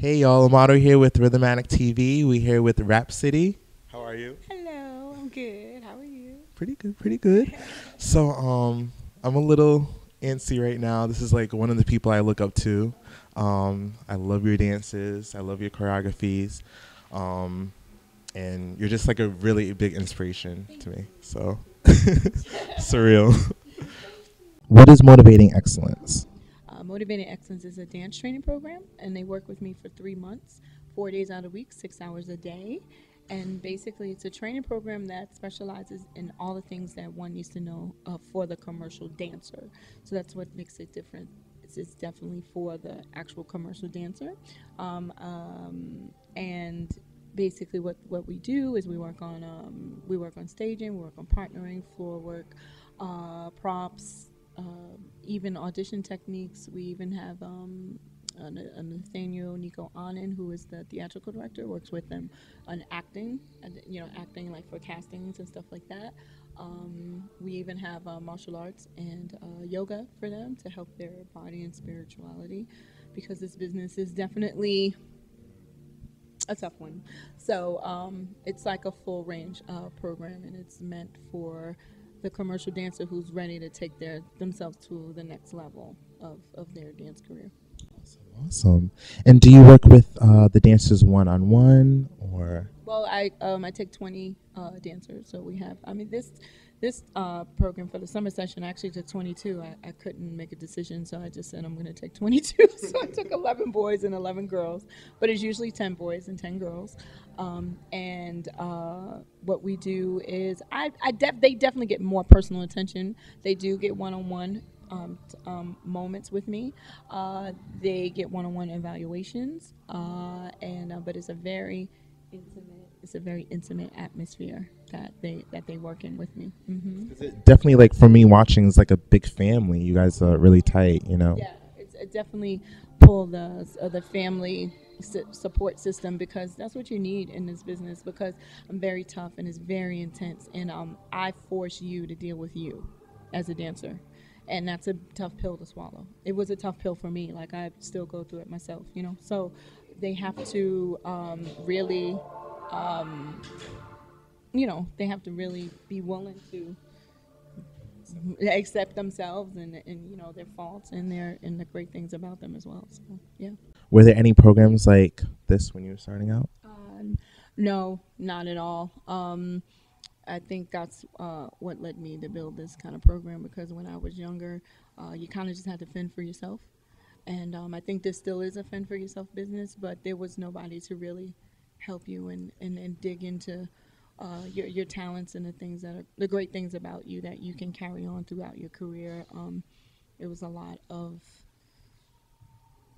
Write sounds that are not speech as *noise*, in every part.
Hey y'all, Amado here with Rhythm Addict TV. We here with Rhapsody. How are you? Hello, I'm good. How are you? Pretty good, pretty good. So um I'm a little antsy right now. This is like one of the people I look up to. Um I love your dances, I love your choreographies. Um and you're just like a really big inspiration to me. So *laughs* surreal. *laughs* what is motivating excellence? Motivating Excellence is a dance training program, and they work with me for three months, four days out of week, six hours a day. And basically, it's a training program that specializes in all the things that one needs to know uh, for the commercial dancer. So that's what makes it different. It's, it's definitely for the actual commercial dancer. Um, um, and basically, what, what we do is we work on um, we work on staging, we work on partnering, floor work, uh, props, uh, even audition techniques. We even have um, a, Nathaniel Nico Anen, who is the theatrical director, works with them on acting, you know, acting like for castings and stuff like that. Um, we even have uh, martial arts and uh, yoga for them to help their body and spirituality, because this business is definitely a tough one. So um, it's like a full range uh, program, and it's meant for the commercial dancer who's ready to take their themselves to the next level of, of their dance career. Awesome. And do you work with uh, the dancers one on one or? Well, I um, I take 20 uh, dancers, so we have. I mean, this this uh, program for the summer session I actually took 22. I, I couldn't make a decision, so I just said I'm going to take 22. *laughs* so I took 11 boys and 11 girls, but it's usually 10 boys and 10 girls. Um, and uh, what we do is, I, I def- they definitely get more personal attention. They do get one-on-one um, um, moments with me. Uh, they get one-on-one evaluations, uh, and uh, but it's a very intimate. It's a very intimate atmosphere that they that they work in with me. hmm Definitely, like for me watching, it's like a big family. You guys are really tight, you know? Yeah, it's it definitely pull the uh, the family support system because that's what you need in this business. Because I'm very tough and it's very intense, and um, I force you to deal with you as a dancer, and that's a tough pill to swallow. It was a tough pill for me. Like I still go through it myself, you know. So they have to um, really, um, you know, they have to really be willing to accept themselves and, and you know their faults and their and the great things about them as well. So yeah. Were there any programs like this when you were starting out? Um, no, not at all. Um, I think that's uh, what led me to build this kind of program because when I was younger, uh, you kind of just had to fend for yourself. And um, I think this still is a fend for yourself business, but there was nobody to really help you and, and, and dig into uh, your, your talents and the things that are the great things about you that you can carry on throughout your career. Um, it was a lot of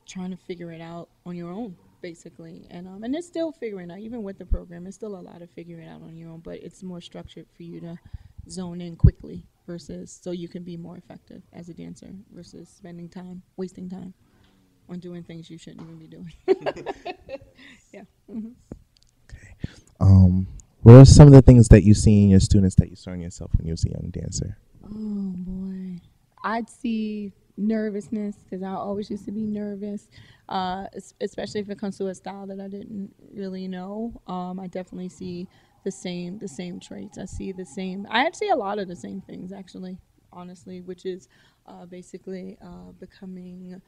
trying to figure it out on your own basically and um, and it's still figuring out even with the program it's still a lot of figuring it out on your own but it's more structured for you to zone in quickly versus so you can be more effective as a dancer versus spending time wasting time on doing things you shouldn't even be doing *laughs* *laughs* yeah hmm Um, what are some of the things that you see in your students that you saw in yourself when you was a young dancer? Oh boy, I'd see nervousness because I always used to be nervous, uh, especially if it comes to a style that I didn't really know. Um, I definitely see the same the same traits. I see the same. I see a lot of the same things actually, honestly, which is uh, basically uh, becoming.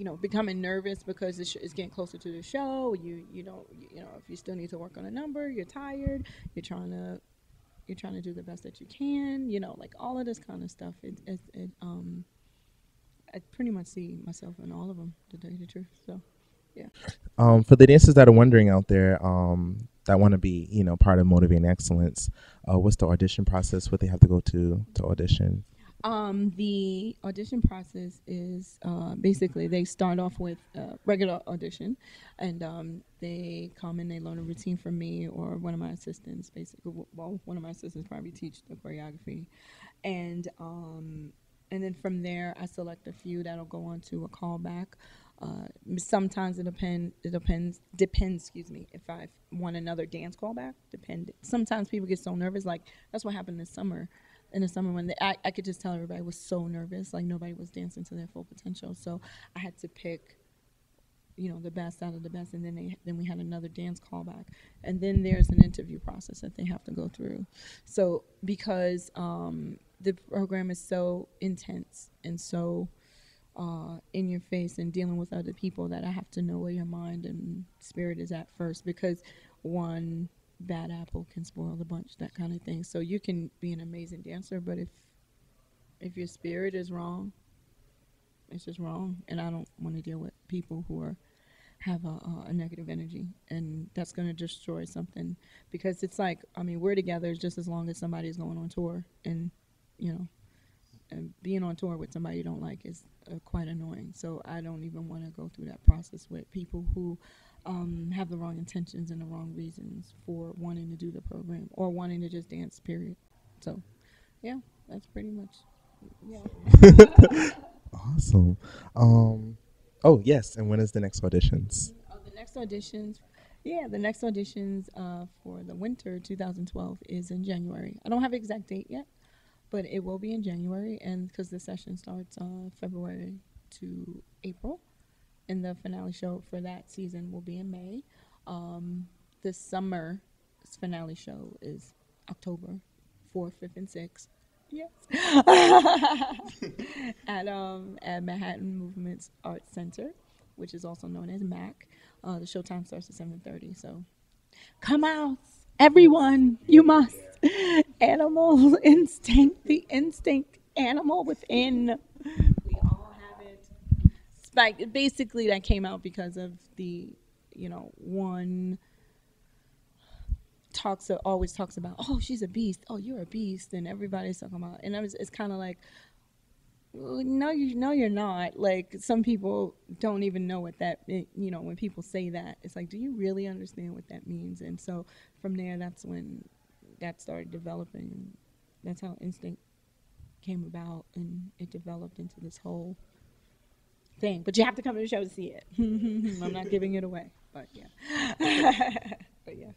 You know, becoming nervous because it's, it's getting closer to the show. You you don't you know if you still need to work on a number, you're tired. You're trying to you're trying to do the best that you can. You know, like all of this kind of stuff. It it, it um, I pretty much see myself in all of them to tell you the truth. So yeah. Um, for the dancers that are wondering out there, um, that want to be, you know, part of Motivating Excellence, uh, what's the audition process? What they have to go to to audition? Um, the audition process is uh, basically they start off with a regular audition, and um, they come and they learn a routine from me or one of my assistants. Basically, well, one of my assistants probably teach the choreography, and um, and then from there I select a few that'll go on to a callback. Uh, sometimes it depend. It depends. Depends. Excuse me. If I want another dance callback, depend. Sometimes people get so nervous. Like that's what happened this summer in the summer when I, I could just tell everybody was so nervous like nobody was dancing to their full potential. So i had to pick you know the best out of the best and then they then we had another dance callback and then there's an interview process that they have to go through. So because um, the program is so intense and so uh, in your face and dealing with other people that i have to know where your mind and spirit is at first because one bad apple can spoil the bunch that kind of thing so you can be an amazing dancer but if if your spirit is wrong it's just wrong, and I don't want to deal with people who are have a, a negative energy, and that's going to destroy something. Because it's like, I mean, we're together just as long as somebody's going on tour, and you know, and being on tour with somebody you don't like is uh, quite annoying. So I don't even want to go through that process with people who um, have the wrong intentions and the wrong reasons for wanting to do the program or wanting to just dance. Period. So, yeah, that's pretty much. Yeah. *laughs* Awesome. Um, oh yes, and when is the next auditions? Oh, the next auditions, yeah, the next auditions uh, for the winter 2012 is in January. I don't have an exact date yet, but it will be in January, and because the session starts uh, February to April, and the finale show for that season will be in May. Um, the summer finale show is October 4th, 5th, and 6th. Yes. *laughs* at um at Manhattan Movement Arts Center, which is also known as MAC. Uh, the showtime starts at seven thirty. So come out, everyone. You must. Animal *laughs* instinct, the instinct animal within. We all have it. Like basically, that came out because of the, you know, one talks always talks about, oh, she's a beast. Oh, you're a beast, and everybody's talking about. And I was, it's kind of like, no, you no, you're not. Like some people don't even know what that. Eh, you know, when people say that, it's like, do you really understand what that means? And so from there, that's when that started developing. That's how instinct came about, and it developed into this whole thing. But you have to come to the show to see it. *laughs* I'm not giving it away, but yeah. *laughs* but yes.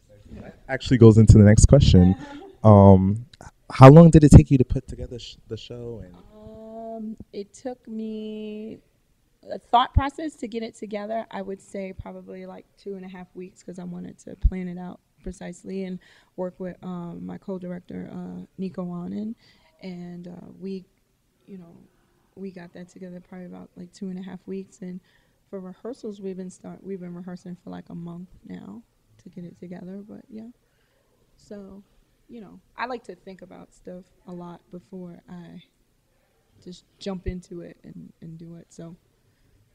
Actually, goes into the next question. Um, how long did it take you to put together sh- the show? And um, it took me a thought process to get it together. I would say probably like two and a half weeks because I wanted to plan it out precisely and work with um, my co-director uh, Nico Annen, and uh, we, you know, we got that together probably about like two and a half weeks. And for rehearsals, we've been start we've been rehearsing for like a month now to get it together. But yeah, so you know, I like to think about stuff a lot before I just jump into it and, and do it. So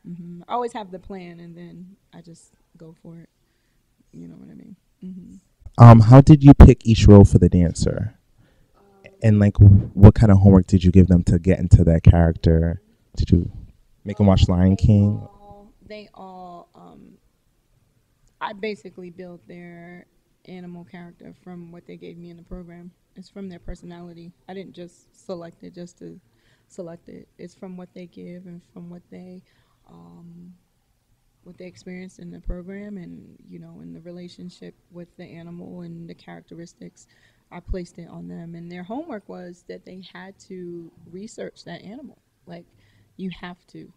mm-hmm. I always have the plan, and then I just go for it. You know what I mean? Mm-hmm. Um, how did you pick each role for the dancer? And like, what kind of homework did you give them to get into that character? Did you make them watch Lion King? They all um, I basically built their animal character from what they gave me in the program. It's from their personality. I didn't just select it just to select it. It's from what they give and from what they um, what they experienced in the program and you know in the relationship with the animal and the characteristics. I placed it on them, and their homework was that they had to research that animal. Like you have to,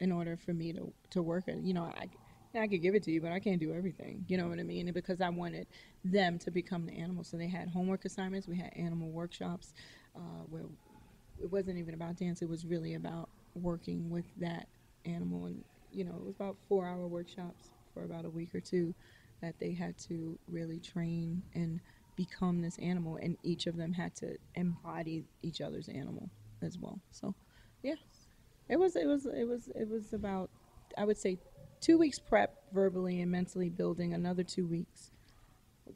in order for me to to work it. You know, I I could give it to you, but I can't do everything. You know what I mean? Because I wanted them to become the animal. So they had homework assignments, we had animal workshops uh, where it wasn't even about dance, it was really about working with that animal. And, you know, it was about four hour workshops for about a week or two that they had to really train and become this animal. And each of them had to embody each other's animal as well. So, yeah. It was, it was, it was, it was about, I would say, two weeks prep verbally and mentally building another two weeks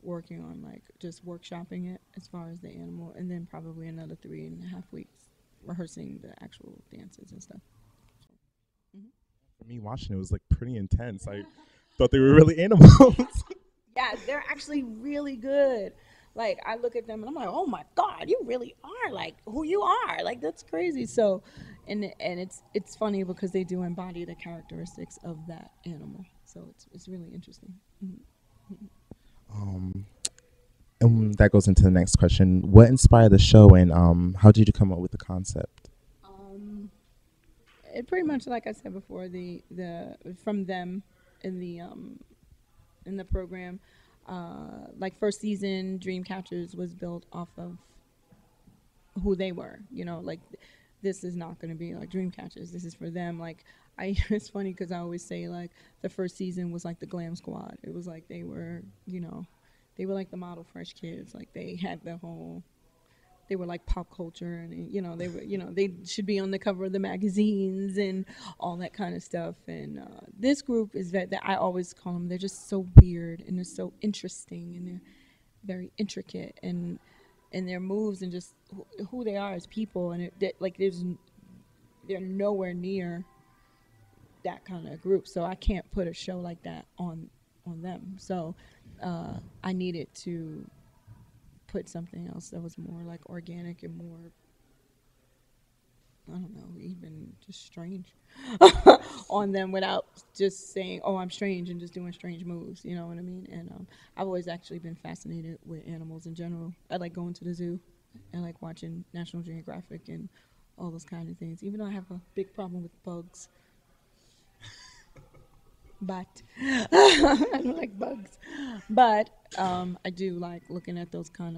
working on like just workshopping it as far as the animal and then probably another three and a half weeks rehearsing the actual dances and stuff mm-hmm. for me watching it was like pretty intense i thought they were really *laughs* animals yeah they're actually really good like I look at them and I'm like, oh my god, you really are like who you are. Like that's crazy. So and and it's it's funny because they do embody the characteristics of that animal. So it's it's really interesting. Mm-hmm. Um, and that goes into the next question: What inspired the show, and um, how did you come up with the concept? Um, it pretty much like I said before, the the from them in the um in the program, uh, like first season, Dreamcatchers was built off of who they were. You know, like this is not going to be like Dreamcatchers. This is for them. Like I, *laughs* it's funny because I always say like the first season was like the Glam Squad. It was like they were, you know, they were like the model fresh kids. Like they had the whole they were like pop culture and you know they were you know they should be on the cover of the magazines and all that kind of stuff. And uh, this group is that, that i always call them they're just so weird and they're so interesting and they're very intricate and and their moves and just who, who they are as people. And it, like there's they're nowhere near that kind of group. So i can't put a show like that on on them. So uh, i needed to put something else that was more like organic and more I don't know, even just strange *laughs* on them without just saying, "Oh, I'm strange" and just doing strange moves. You know what I mean? And um, I've always actually been fascinated with animals in general. I like going to the zoo and like watching National Geographic and all those kind of things. Even though I have a big problem with bugs, but *laughs* I don't like bugs. But um, I do like looking at those kind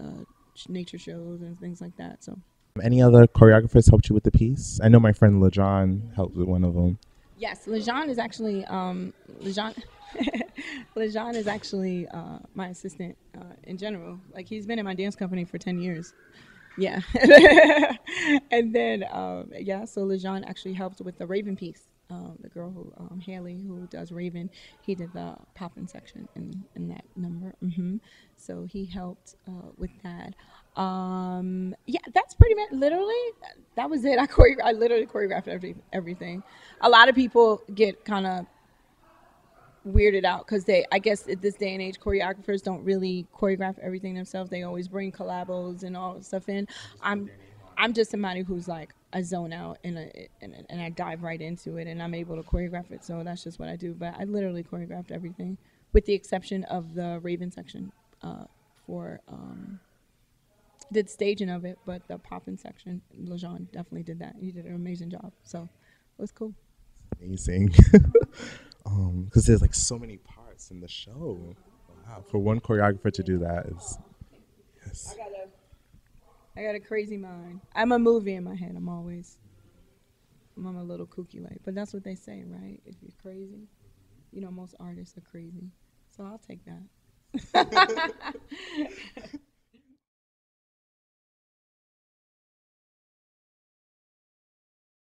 of uh, nature shows and things like that. So. Any other choreographers helped you with the piece? I know my friend LeJon helped with one of them. Yes, LeJon is actually um. LeJon *laughs* is actually uh, my assistant uh, in general. Like he's been in my dance company for ten years. Yeah, *laughs* and then um, yeah, so LeJon actually helped with the Raven piece um, the girl who um, Haley who does Raven, he did the poppin section in, in that number. Mm-hmm. So he helped uh, with that. Um, yeah, that's pretty much literally that was it. *laughs* I chore- I literally choreographed every, everything. A lot of people get kind of weirded out because they i guess at this day and age choreographers don't really choreograph everything themselves they always bring collabos and all stuff in i'm i'm just somebody who's like I zone out and I, and, and I dive right into it and I'm able to choreograph it. So that's just what I do. But I literally choreographed everything with the exception of the Raven section uh, for um, did staging of it, but the popping section, LeJon definitely did that. He did an amazing job. So it was cool. Amazing. *laughs* um, because there's like so many parts in the show. Wow, for one choreographer to do that is yes. I got a crazy mind. I'm a movie in my head. I'm always. I'm a little kooky like, but that's what they say, right? If you're crazy, you know, most artists are crazy. So I'll take that. *laughs* *laughs*